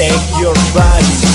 take your body.